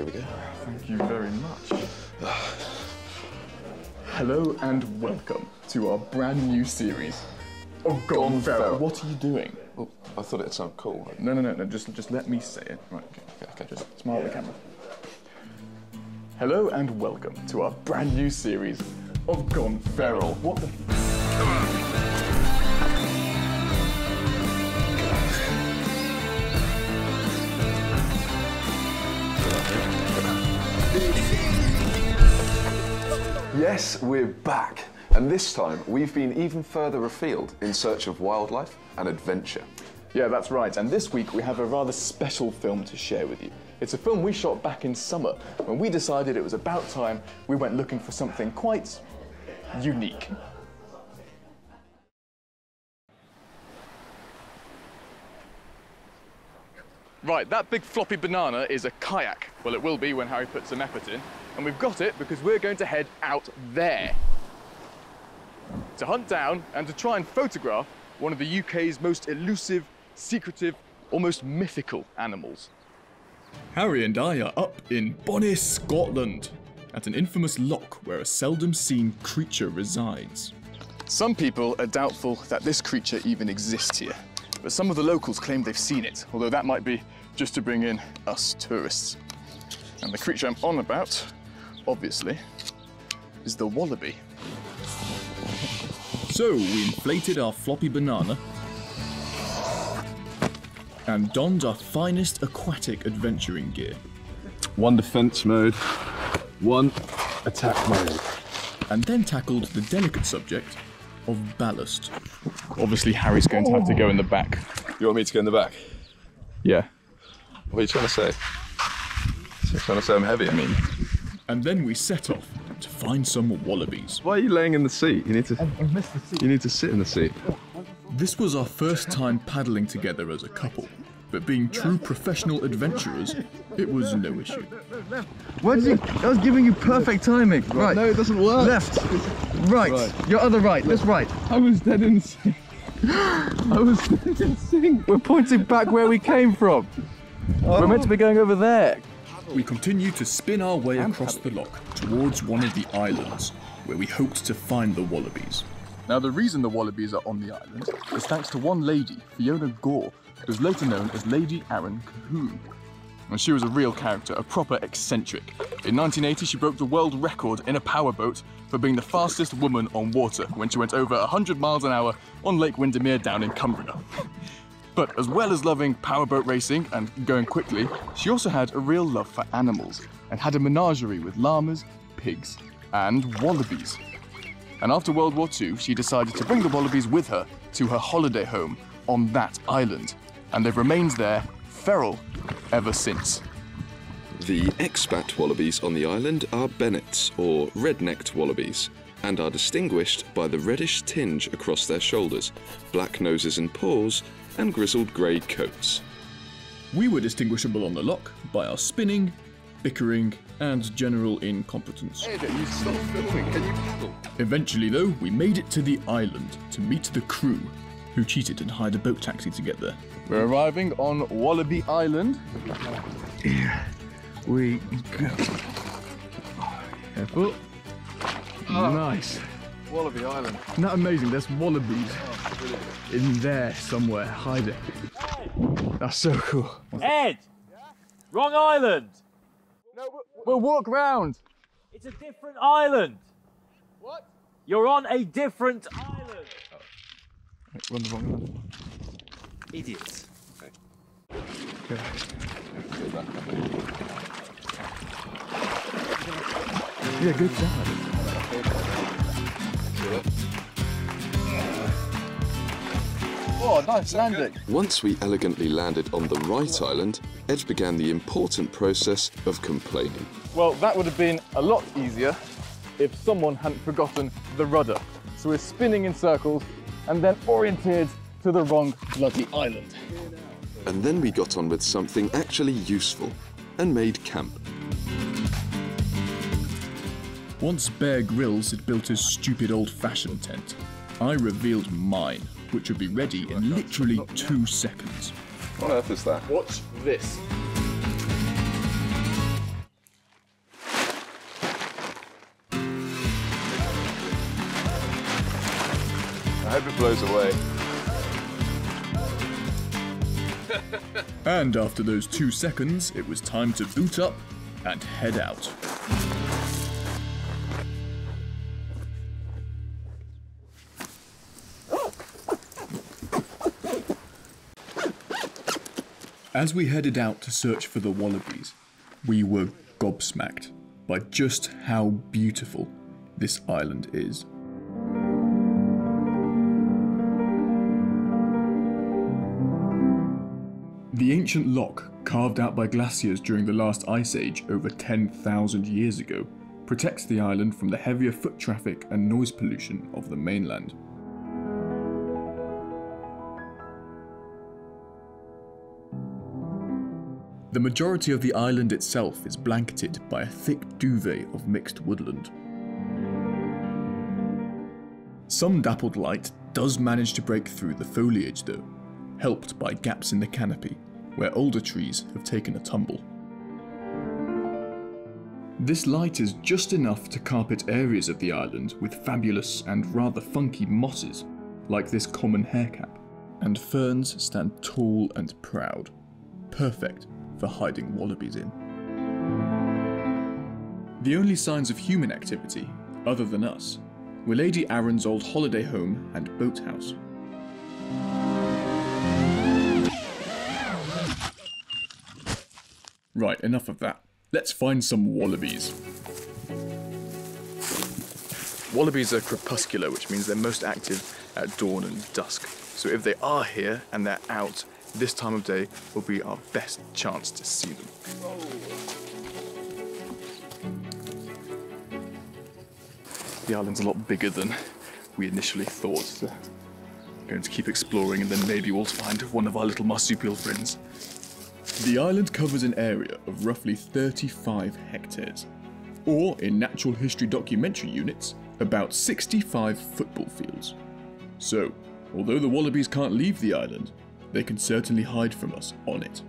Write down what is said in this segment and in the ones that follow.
Here we go. Thank you very much. Hello and welcome to our brand new series of Gone, Gone Feral. What are you doing? Oh, I thought it'd sound cool. No, no, no, no. Just, just let me say it. Right. Okay. Okay, okay. Just smile at the camera. Hello and welcome to our brand new series of Gone Feral. What the? Yes, we're back. And this time, we've been even further afield in search of wildlife and adventure. Yeah, that's right. And this week we have a rather special film to share with you. It's a film we shot back in summer when we decided it was about time we went looking for something quite unique. Right, that big floppy banana is a kayak. Well, it will be when Harry puts some effort in. And we've got it because we're going to head out there to hunt down and to try and photograph one of the UK's most elusive, secretive, almost mythical animals. Harry and I are up in Bonnie, Scotland, at an infamous loch where a seldom seen creature resides. Some people are doubtful that this creature even exists here, but some of the locals claim they've seen it, although that might be just to bring in us tourists. And the creature I'm on about, obviously, is the wallaby. So we inflated our floppy banana and donned our finest aquatic adventuring gear. One defense mode, one attack mode. and then tackled the delicate subject of ballast. Obviously, Harry's going to have to go in the back. You want me to go in the back? Yeah. What are you trying to say? You're trying to say I'm heavy, I mean. And then we set off to find some wallabies. Why are you laying in the seat? You need to. I missed the seat. You need to sit in the seat. This was our first time paddling together as a couple, but being true professional adventurers, it was no issue. What did you? I was giving you perfect timing. Right. No, it doesn't work. Left. Right. Your other right. This right. I was dead in sync. I was dead in sync. We're pointing back where we came from. We're meant to be going over there. We continued to spin our way across the loch towards one of the islands, where we hoped to find the wallabies. Now, the reason the wallabies are on the island is thanks to one lady, Fiona Gore, who's later known as Lady Arran Colquhoun. And she was a real character, a proper eccentric. In 1980, she broke the world record in a powerboat for being the fastest woman on water when she went over 100 miles an hour on Lake Windermere down in Cumbria. But as well as loving powerboat racing and going quickly, she also had a real love for animals and had a menagerie with llamas, pigs, and wallabies. And after World War II, she decided to bring the wallabies with her to her holiday home on that island. And they've remained there, feral, ever since. The expat wallabies on the island are Bennett's, or red-necked wallabies, and are distinguished by the reddish tinge across their shoulders, black noses and paws, and grizzled grey coats. We were distinguishable on the loch by our spinning, bickering, and general incompetence. You stop filming, can you paddle? Eventually, though, we made it to the island to meet the crew, who cheated and hired a boat taxi to get there. We're arriving on Wallaby Island. Here We go. Ah. Careful. Nice. Wallaby Island. Isn't that amazing? There's wallabies in there somewhere hiding. That's so cool. Ed! Wrong island! No, We'll walk round. It's a different island! What? You're on a different island! We're on the wrong one. Idiots. Yeah, good job. Oh, nice landing. Once we elegantly landed on the right island, Ed began the important process of complaining. Well, that would have been a lot easier if someone hadn't forgotten the rudder. So we're spinning in circles and then oriented to the wrong bloody island. And then we got on with something actually useful and made camp. Once Bear Grylls had built his stupid old-fashioned tent, I revealed mine, which would be ready in literally two seconds. What on earth is that? What's this? I hope it blows away. and after those two seconds, it was time to boot up and head out. As we headed out to search for the wallabies, we were gobsmacked by just how beautiful this island is. The ancient loch, carved out by glaciers during the last ice age over 10,000 years ago, protects the island from the heavier foot traffic and noise pollution of the mainland. The majority of the island itself is blanketed by a thick duvet of mixed woodland. Some dappled light does manage to break through the foliage though, helped by gaps in the canopy where older trees have taken a tumble. This light is just enough to carpet areas of the island with fabulous and rather funky mosses, like this common haircap, and ferns stand tall and proud, perfect for hiding wallabies in. The only signs of human activity, other than us, were Lady Arran's old holiday home and boathouse. Right, enough of that. Let's find some wallabies. Wallabies are crepuscular, which means they're most active at dawn and dusk. So if they are here and they're out, this time of day will be our best chance to see them. The island's a lot bigger than we initially thought. So going to keep exploring and then maybe we'll find one of our little marsupial friends. The island covers an area of roughly 35 hectares, or in natural history documentary units, about 65 football fields. So, although the wallabies can't leave the island, they can certainly hide from us on it.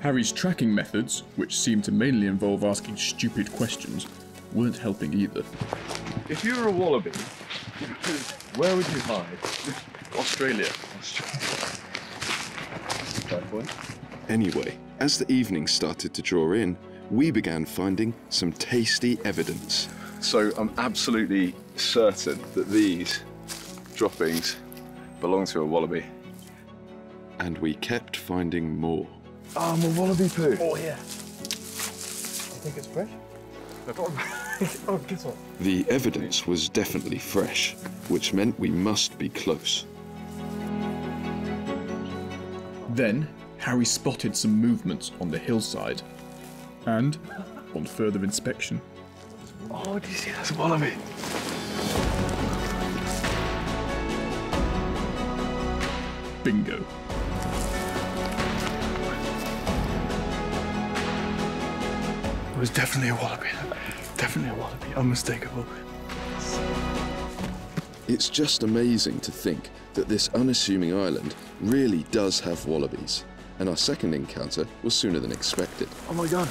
Harry's tracking methods, which seemed to mainly involve asking stupid questions, weren't helping either. If you were a wallaby, where would you hide? Australia. Anyway, as the evening started to draw in, we began finding some tasty evidence. So I'm absolutely certain that these droppings belong to a wallaby. And we kept finding more. Ah, oh, my wallaby poo. Oh, yeah. I think it's fresh. Oh, guess what? The evidence was definitely fresh, which meant we must be close. Then, Harry spotted some movements on the hillside. And, on further inspection, Oh, do you see that's a wallaby? bingo. It was definitely a wallaby. Definitely a wallaby. Unmistakable. It's just amazing to think that this unassuming island really does have wallabies. And our second encounter was sooner than expected. Oh my god.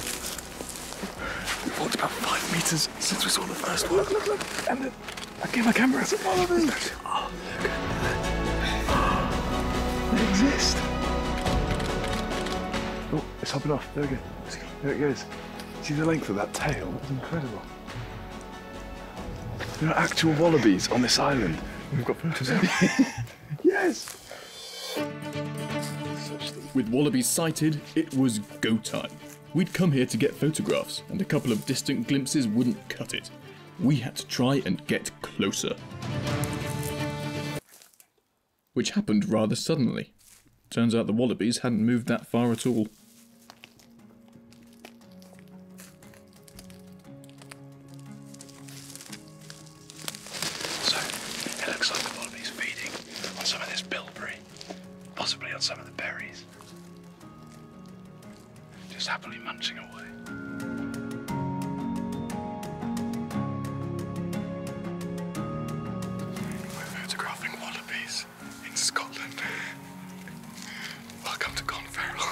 We've walked about five meters since we saw the first one. Look, look, look. And then I gave my camera. It's a wallaby. Oh, look. They exist. Oh, it's hopping off. There we go. There it goes. See the length of that tail? That's incredible. There are actual wallabies on this island. We've got photos of Yes! With wallabies sighted, it was go time. We'd come here to get photographs, and a couple of distant glimpses wouldn't cut it. We had to try and get closer. Which happened rather suddenly. Turns out the wallabies hadn't moved that far at all. Happily munching away. Photographing wallabies in Scotland. Welcome to Gone Feral.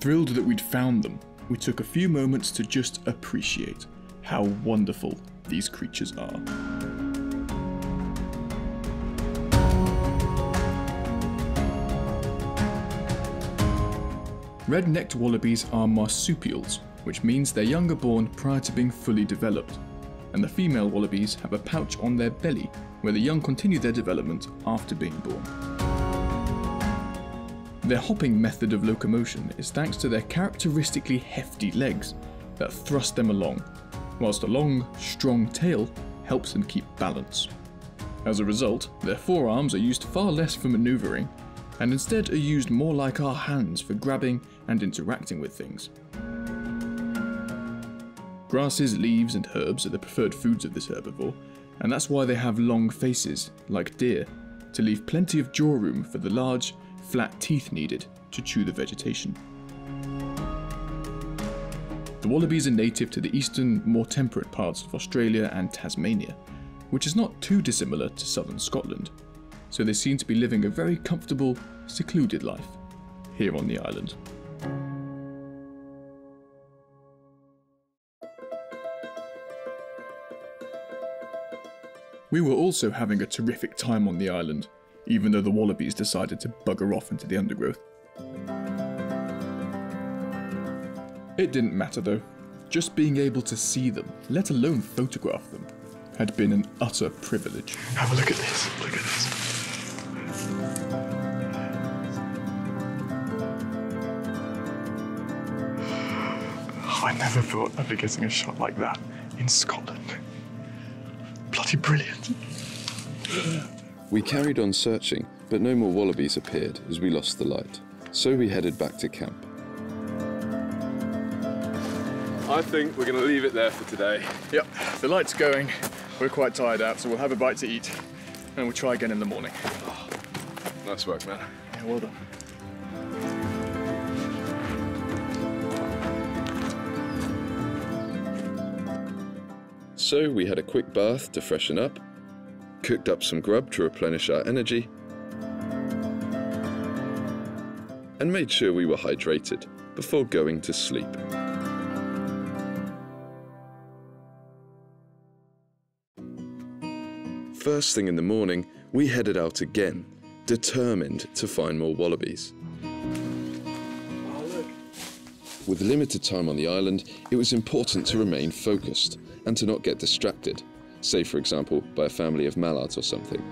Thrilled that we'd found them, we took a few moments to just appreciate how wonderful these creatures are. Red-necked wallabies are marsupials, which means their young are born prior to being fully developed, and the female wallabies have a pouch on their belly where the young continue their development after being born. Their hopping method of locomotion is thanks to their characteristically hefty legs that thrust them along, whilst a long, strong tail helps them keep balance. As a result, their forearms are used far less for manoeuvring and instead are used more like our hands for grabbing and interacting with things. Grasses, leaves, and herbs are the preferred foods of this herbivore, and that's why they have long faces, like deer, to leave plenty of jaw room for the large, flat teeth needed to chew the vegetation. The wallabies are native to the eastern, more temperate parts of Australia and Tasmania, which is not too dissimilar to southern Scotland, so they seem to be living a very comfortable, secluded life here on the island. We were also having a terrific time on the island, even though the wallabies decided to bugger off into the undergrowth. It didn't matter though. Just being able to see them, let alone photograph them, had been an utter privilege. Have a look at this. Look at this. I never thought I'd be getting a shot like that in Scotland. Bloody brilliant. We carried on searching, but no more wallabies appeared as we lost the light. So we headed back to camp. I think we're going to leave it there for today. Yep, the light's going. We're quite tired out, so we'll have a bite to eat, and we'll try again in the morning. Nice work, man. Yeah, well done. So we had a quick bath to freshen up, cooked up some grub to replenish our energy, and made sure we were hydrated before going to sleep. First thing in the morning, we headed out again, determined to find more wallabies. With limited time on the island, it was important to remain focused and to not get distracted, say, for example, by a family of mallards or something.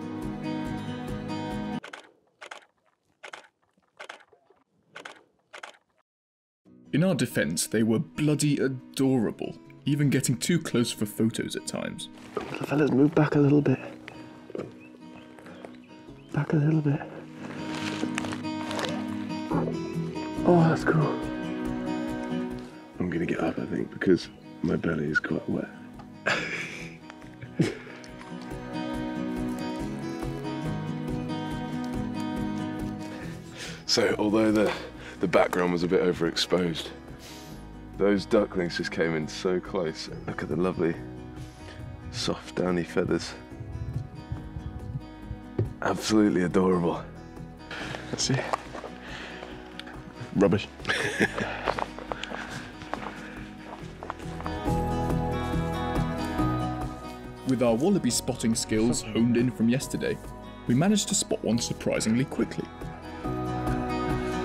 In our defense, they were bloody adorable, even getting too close for photos at times. The fellas, move back a little bit. Back a little bit. Oh, that's cool. I'm gonna get up, I think, because my belly is quite wet. so, although the the background was a bit overexposed, those ducklings just came in so close. Look at the lovely, soft, downy feathers. Absolutely adorable. Let's see. Rubbish. With our wallaby spotting skills honed in from yesterday, we managed to spot one surprisingly quickly.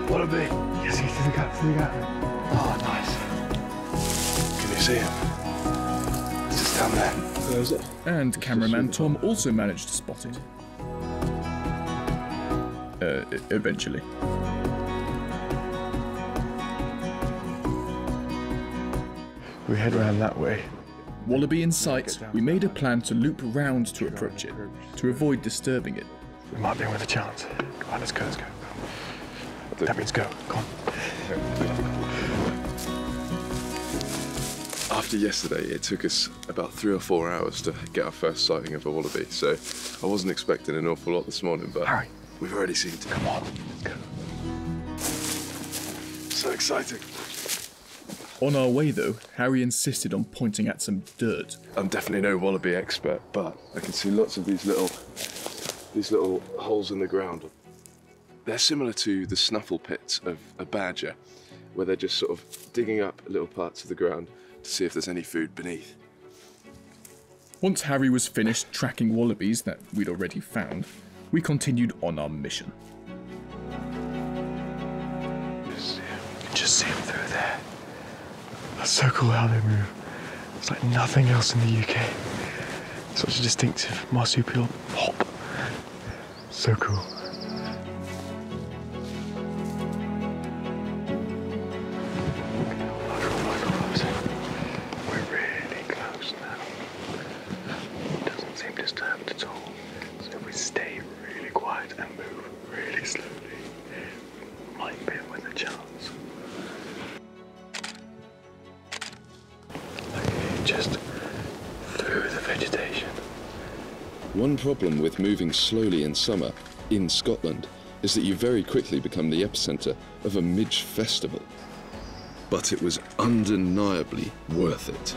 Wallaby. Yes, yes, see the gap, see the gap. Oh, nice. Can you see him? It's just down there. Where is it? And cameraman Tom also managed to spot it. Uh, eventually. We head round that way. Wallaby in sight, we made a plan to loop round to approach it, to avoid disturbing it. We might be with a chance. Come on, let's go, let's go. That means go. Come on. After yesterday, it took us about three or four hours to get our first sighting of a wallaby, so I wasn't expecting an awful lot this morning, but Harry. we've already seen it. Come on, let's go. So exciting. On our way though, Harry insisted on pointing at some dirt. I'm definitely no wallaby expert, but I can see lots of these little these little holes in the ground. They're similar to the snuffle pits of a badger, where they're just sort of digging up little parts of the ground to see if there's any food beneath. Once Harry was finished tracking wallabies that we'd already found, we continued on our mission. That's so cool how they move. It's like nothing else in the UK. Such a distinctive marsupial hop. So cool. Just through the vegetation. One problem with moving slowly in summer in Scotland is that you very quickly become the epicentre of a midge festival. But it was undeniably worth it.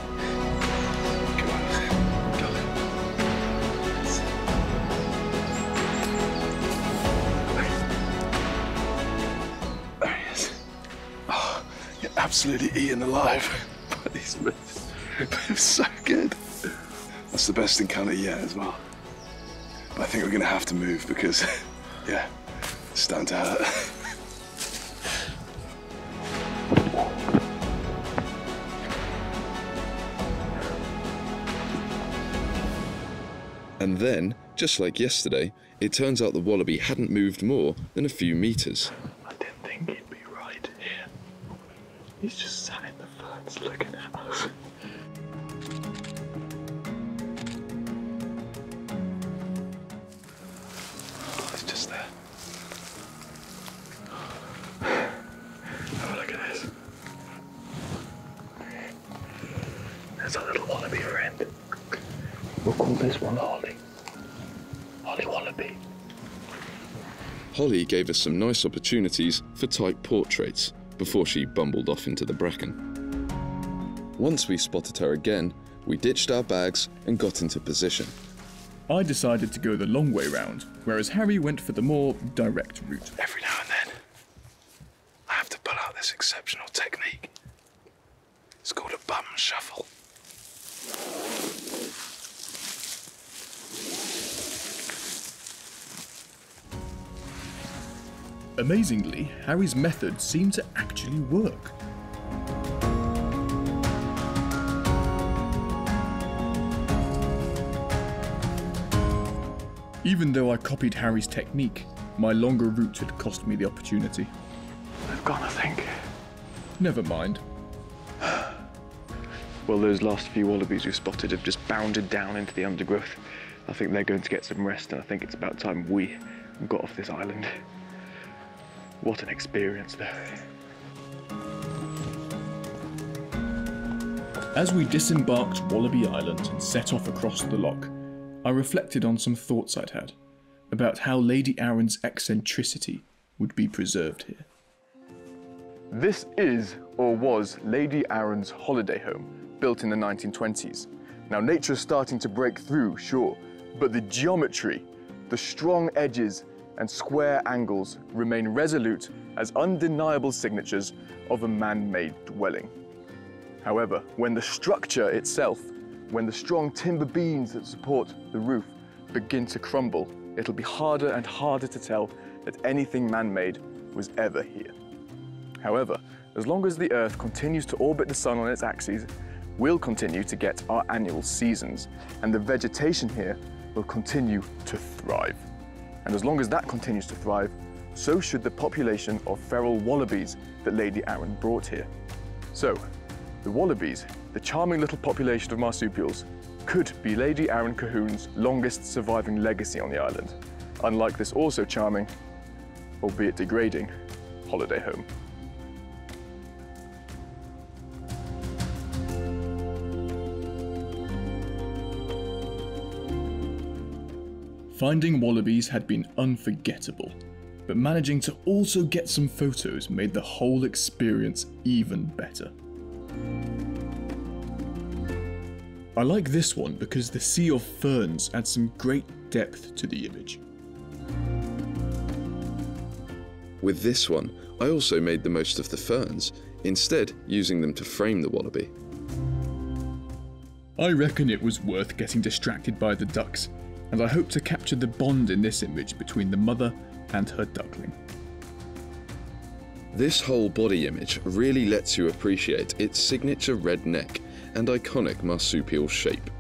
There he is. Oh, you're absolutely eaten alive by these myths. But it was so good. That's the best encounter yet as well. But I think we're gonna have to move because, yeah, it's starting to hurt. And then, just like yesterday, it turns out the wallaby hadn't moved more than a few metres. I didn't think he'd be right here. He's just sat in the ferns looking at us. This one Holly. Holly Wallaby. Holly gave us some nice opportunities for type portraits before she bumbled off into the bracken. Once we spotted her again, we ditched our bags and got into position. I decided to go the long way round, whereas Harry went for the more direct route. Every now and then, I have to pull out this exceptional technique. It's called a bum shuffle. Amazingly, Harry's method seemed to actually work. Even though I copied Harry's technique, my longer route had cost me the opportunity. They've gone, I think. Never mind. Well, those last few wallabies we've spotted have just bounded down into the undergrowth. I think they're going to get some rest, and I think it's about time we got off this island. What an experience, though. As we disembarked Wallaby Island and set off across the loch, I reflected on some thoughts I'd had about how Lady Arran's eccentricity would be preserved here. This is, or was, Lady Arran's holiday home, built in the 1920s. Now, nature's starting to break through, sure, but the geometry, the strong edges, and square angles remain resolute as undeniable signatures of a man made dwelling. However, when the structure itself, when the strong timber beams that support the roof begin to crumble, it'll be harder and harder to tell that anything man made was ever here. However, as long as the Earth continues to orbit the Sun on its axis, we'll continue to get our annual seasons, and the vegetation here will continue to thrive. And as long as that continues to thrive, so should the population of feral wallabies that Lady Arran brought here. So, the wallabies, the charming little population of marsupials, could be Lady Arran Colquhoun's longest surviving legacy on the island, unlike this also charming, albeit degrading, holiday home. Finding wallabies had been unforgettable, but managing to also get some photos made the whole experience even better. I like this one because the sea of ferns adds some great depth to the image. With this one, I also made the most of the ferns, instead using them to frame the wallaby. I reckon it was worth getting distracted by the ducks, and I hope to capture the bond in this image between the mother and her duckling. This whole body image really lets you appreciate its signature red neck and iconic marsupial shape.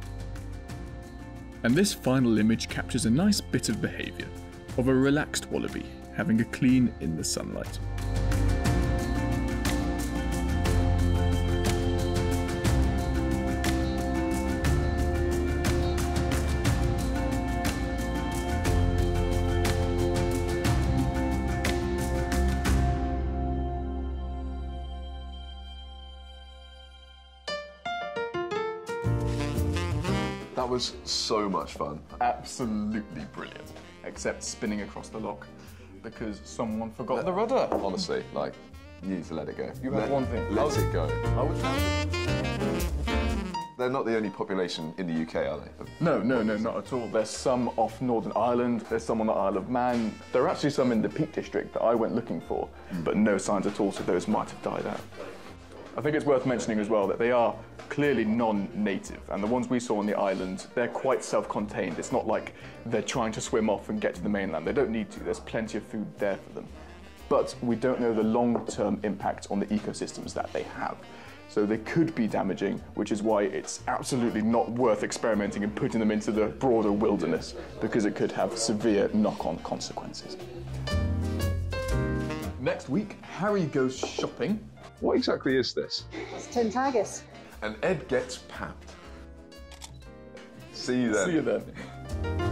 And this final image captures a nice bit of behaviour of a relaxed wallaby having a clean in the sunlight. That was so much fun. Absolutely brilliant. Except spinning across the loch because someone forgot the rudder. Honestly, like, you need to let it go. You have one thing. Let it go. They're not the only population in the UK, are they? No, no, no, not at all. There's some off Northern Ireland, there's some on the Isle of Man. There are actually some in the Peak District that I went looking for, hmm. but no signs at all, so those might have died out. I think it's worth mentioning as well that they are clearly non-native, and the ones we saw on the island, they're quite self-contained. It's not like they're trying to swim off and get to the mainland. They don't need to. There's plenty of food there for them. But we don't know the long-term impact on the ecosystems that they have. So they could be damaging, which is why it's absolutely not worth experimenting and putting them into the broader wilderness, because it could have severe knock-on consequences. Next week, Harry goes shopping. What exactly is this? It's Tentagus. And Ed gets papped. See you then. See you then.